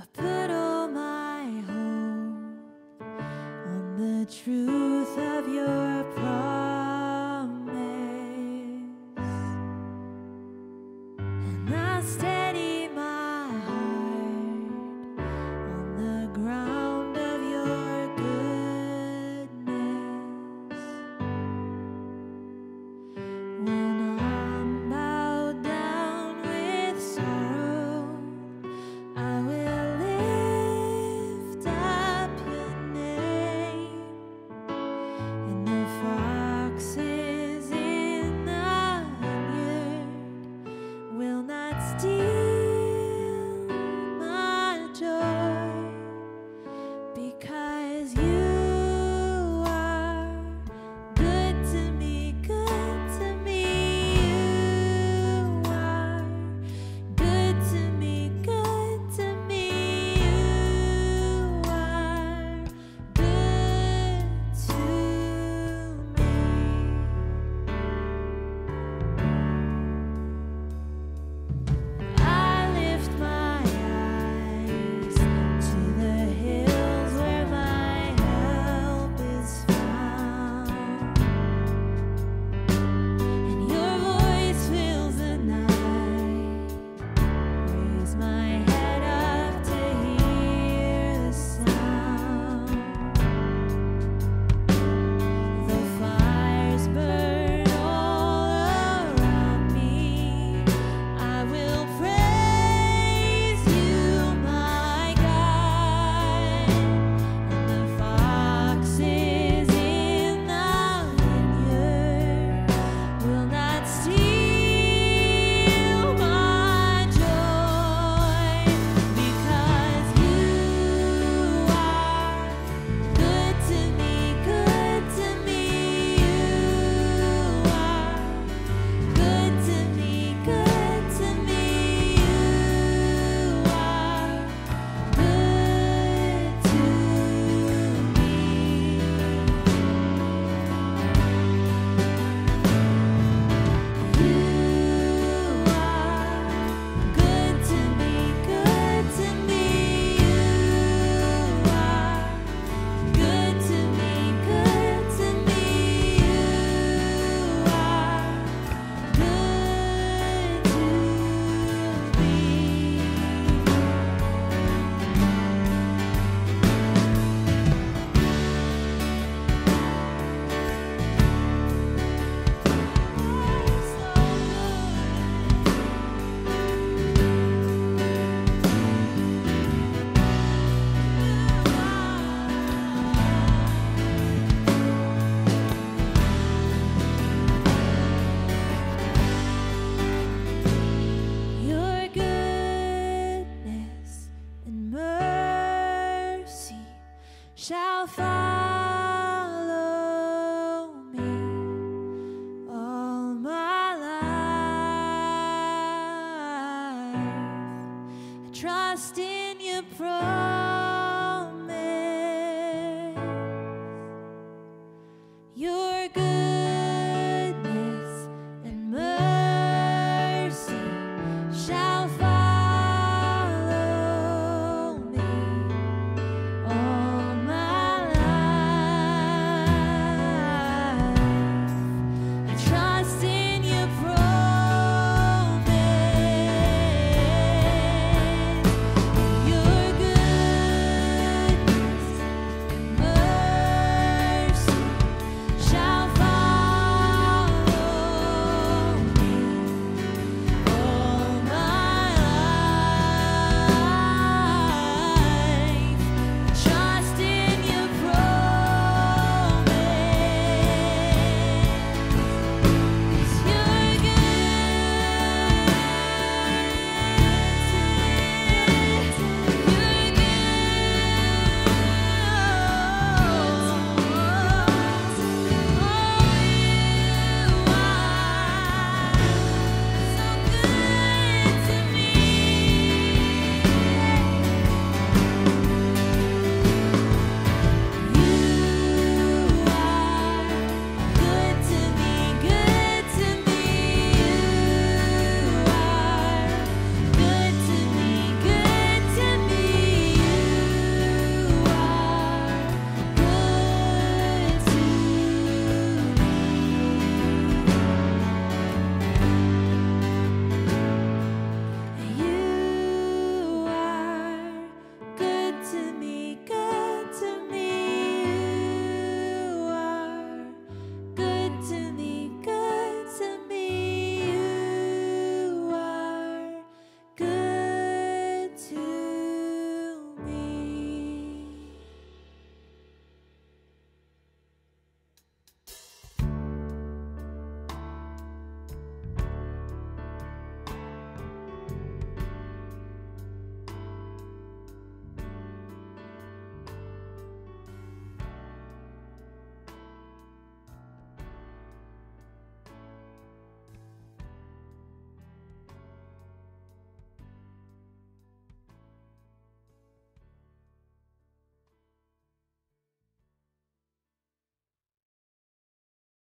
I put all my hope on the truth from